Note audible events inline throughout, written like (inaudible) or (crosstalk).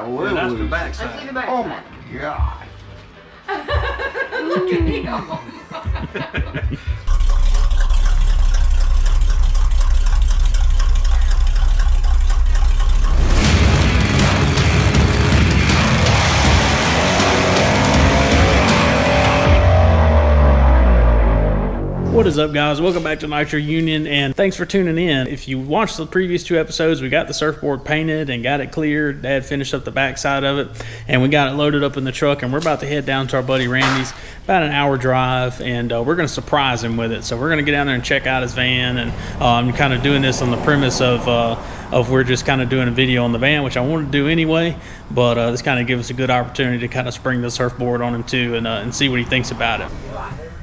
Oh, That's the Lucy. Let's see the back Oh side. my god. (laughs) (laughs) (laughs) What is up, guys? Welcome back to Nitro Union, and thanks for tuning in. If you watched the previous two episodes, we got the surfboard painted and got it cleared. Dad finished up the backside of it, and we got it loaded up in the truck, and we're about to head down to our buddy Randy's. About an hour drive, and uh, we're going to surprise him with it. So we're going to get down there and check out his van, and uh, I'm kind of doing this on the premise of uh, of we're just kind of doing a video on the van, which I wanted to do anyway. But uh, this kind of gives us a good opportunity to kind of spring the surfboard on him too, and uh, and see what he thinks about it.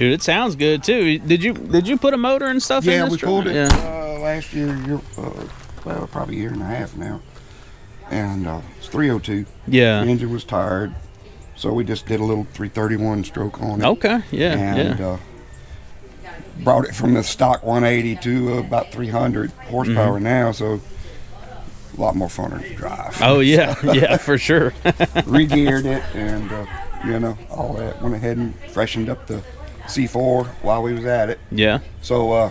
Shoot, it sounds good too. Did you did you put a motor and stuff in Yeah, we pulled it Yeah. uh, last year, year uh, well, probably a year and a half now. And uh, it's 302. Yeah. The engine was tired. So we just did a little 331 stroke on it. Okay. Yeah. and yeah. uh, brought it from the stock 180 to about 300 horsepower Mm-hmm. now, so a lot more fun to drive. oh yeah. (laughs) Yeah, for sure. (laughs) Regeared it, and uh, you know all that. Went ahead and freshened up the C4 while we was at it. yeah. So uh,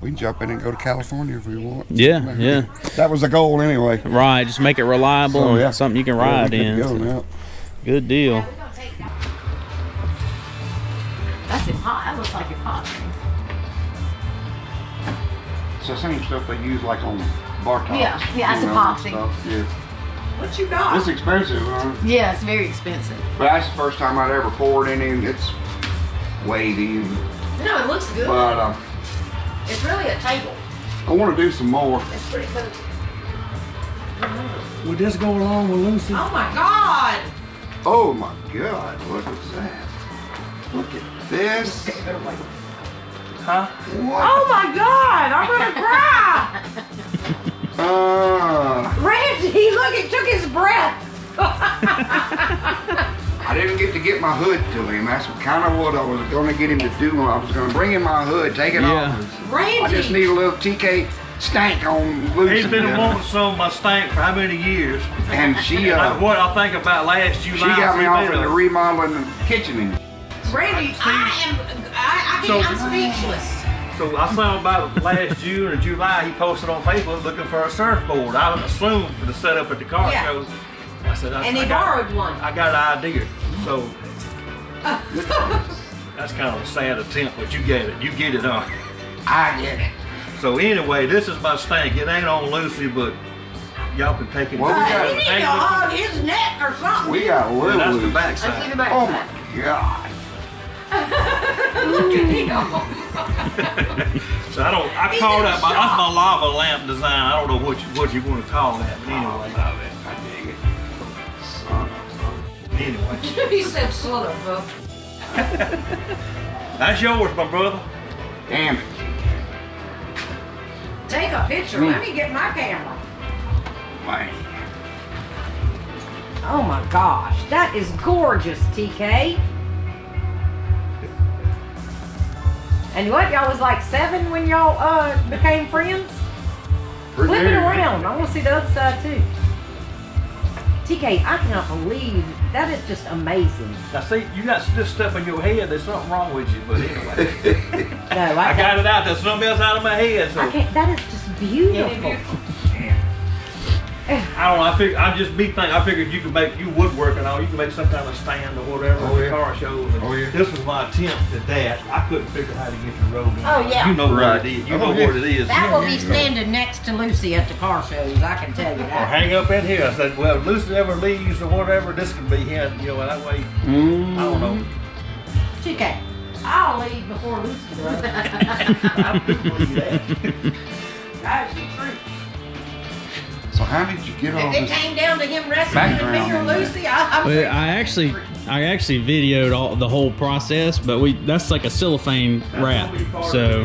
we can jump in and go to California if we want. Yeah. Yeah. That was the goal anyway. Right. Just make it reliable So, and yeah. something you can ride we good in. go So. Good deal. That's hot. That looks like epoxy. It's the same stuff they use like on bar tops. Yeah, yeah, it's you know, and epoxy. Yeah. What you got? It's expensive, huh? Yeah, it's very expensive. But that's the first time I'd ever poured any, and it's wavy. No, it looks good. But uh, it's really a table. I want to do some more. It's pretty cool. Would this go along with Lucy? Oh my God! Oh my God! Look at that! Look at this! Huh? What? Oh my God! I'm gonna cry. Uh, (laughs) Randy, look, it took his breath. Get my hood to him. That's kind of what I was going to get him to do. I was going to bring him my hood, take it Yeah. off. Randy. I just need a little TK stank on Lucy. He's been wanting some of my stank for how many years? And she, (laughs) Like uh, what I think about last July. she got me she off made in a- the remodeling the kitchen. And Randy, I am. I, I So- can't. I'm speechless. So I saw about last June or July, he posted on Facebook looking for a surfboard. I assumed for the setup at the car Yeah. show. I said, I, And he I got, borrowed one. I got an idea. So that's kind of a sad attempt, but you get it. You get it on. I get it. So anyway, this is my stank. It ain't on Lucy, but y'all can take it. Well, we got- he need to Hey, hug his neck or something. We got And little. that's the Lucy. Let's see backside. the back Oh side. my God! Look at him. So I don't. I He's call in that my, that's my lava lamp design. I don't know what you what you want to call that, but oh, anyway. I Anyway, (laughs) he said, "Son of a." (laughs) that's yours, my brother. Damn it. Take a picture. Let me get my camera. Man. Oh my gosh, that is gorgeous, TK. And what, y'all was like seven when y'all uh became friends? Flip it around. I want to see the other side too. TK, I cannot believe that is just amazing. Now see, you got this stuff in your head. There's something wrong with you, but anyway, (laughs) No, I, I got it out. There's something else out of my head. So I can't. That is just beautiful. I don't know. I figured I just be thinking. I figured you could make you woodwork and all. You could make some kind of stand or whatever Oh, for yeah. car shows. And Oh, yeah. This was my attempt at that. I couldn't figure out how to get the road. in. Oh, yeah. You know Right. what it is. You Oh, know yeah. what it is. That will be yeah. standing next to Lucy at the car shows, I can tell you that. Or hang up in here. I said, well, if Lucy ever leaves or whatever, this can be here. You know, that way. Mm. I don't know. TK, I'll leave before Lucy does. (laughs) I do believe that. (laughs) That's the truth. So how did you get all If it this? came down to him wrestling with me background or. Lucy, I, I'm Well, I actually, I actually videoed all the whole process, but we that's like a cellophane wrap. So,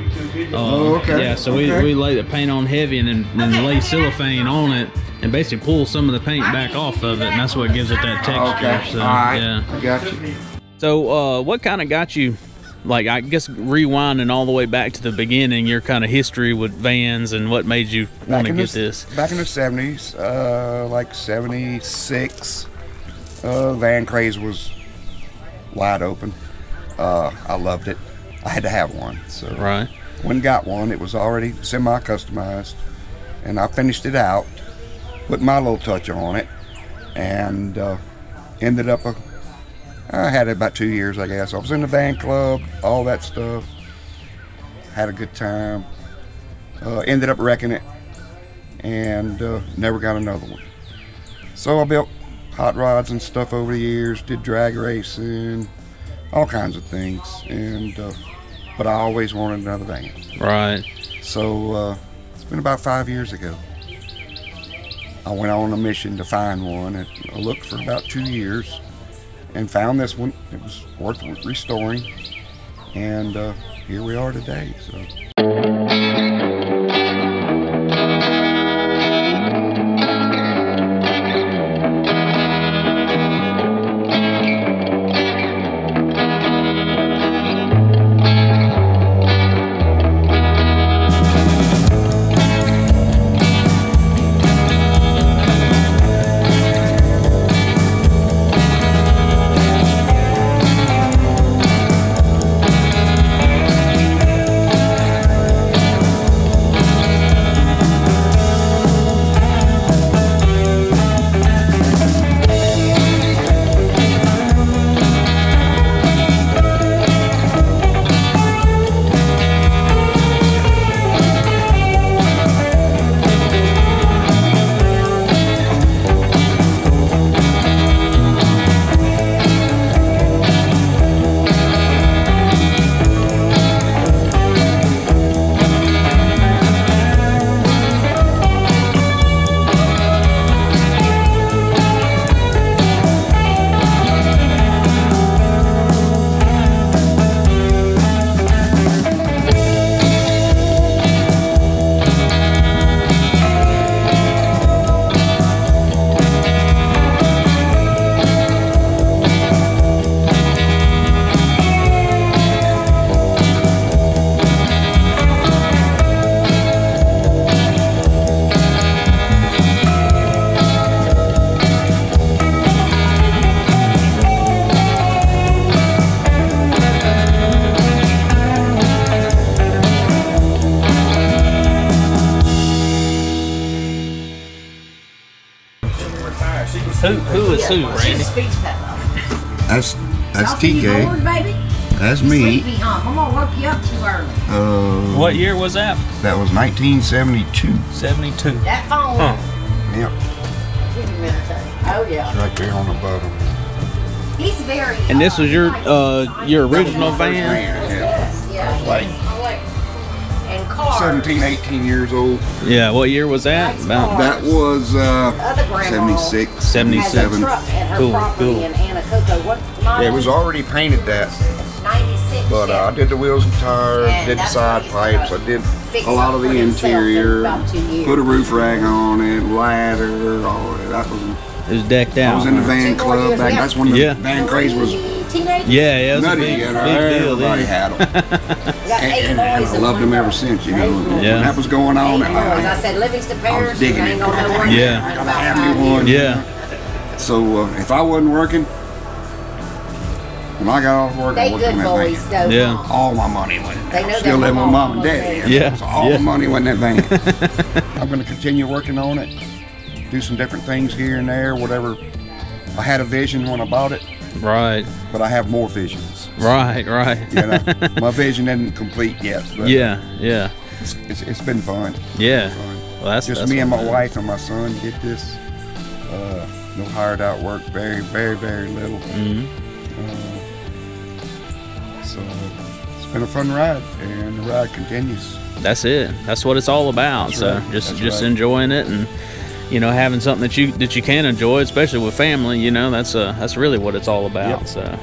uh, Oh, okay, yeah, so we, okay. we lay the paint on heavy and then, then Okay, lay okay, cellophane on it and basically pull some of the paint back off of it, and that's what gives it that texture. Okay, So, all right, yeah. I got you. So, uh, what kind of got you, like, I guess rewinding all the way back to the beginning, your kind of history with vans and what made you want to get the, this? Back in the seventies, uh, like seventy six, uh, van craze was wide open. Uh, I loved it. I had to have one, so Right. when got one, it was already semi customized, and I finished it out, put my little touch on it, and uh, ended up a. I had it about two years, I guess. I was in the van club, all that stuff. Had a good time. Uh, ended up wrecking it, and uh, never got another one. So I built hot rods and stuff over the years. Did drag racing, all kinds of things, and uh, but I always wanted another van. Right. So uh, it's been about five years ago. I went on a mission to find one, and I looked for about two years, and found this one. It was worth restoring, and uh, here we are today. So. Who is who, Randy? Speech. That's that's Y'all see you TK. bored, baby? That's You me. Sleepy. I'm gonna woke you up too early. Uh, What year was that? That was 1972. Seventy-two. That phone. Huh. Yep, Give me a minute, Tony. Oh yeah. right there on the bottom. He's very. And this was your uh your original van? Man, yeah. Yes, yeah. Like- like. And cars. 17, 18 years old. Yeah. What year was that? Nice About. That was uh, 76, 77. truck at her Cool, cool. in Anacoco. What model? It was already painted that, 96. but uh, I did the wheels and tires, And did the side pipes, I did a lot of the for himself in interior, about two years. put a roof rag on it, ladder, all that. That was. it was decked out. I was in the van club back. yeah. That's when the Yeah. van craze was Teenage. Yeah, yeah, it was a nutty. big, you big know, deal everybody then. had them. We got eight and, and I loved them ever since. You know, Eight when that was going on. Eight boys. I I, said Livingston Parish. digging ain't it. gonna know Yeah. in I about gotta have me one. Yeah. So uh, if I wasn't working, when I got off work, I They worked good in that boys van. though. Yeah. All my money went in They there. know Still that live with my mom and mom daddy. was. So all Yeah. the money went in that van. (laughs) I'm going to continue working on it do some different things here and there, whatever. I had a vision when I bought it, Right. but I have more visions. Right. Right. You know, (laughs) my vision isn't complete yet. But yeah. Yeah. it's, it's, it's been fun. Yeah. fun. Well, that's Just that's me and my wife and my son get this. Uh, no hired out work, very, very, very little. Mhm. Uh, so it's been a fun ride, and the ride continues. That's it. That's what it's all about. That's so right. just That's just right. enjoying it and you know having something that you that you can enjoy, especially with family. You know that's uh that's really what it's all about. Yep. So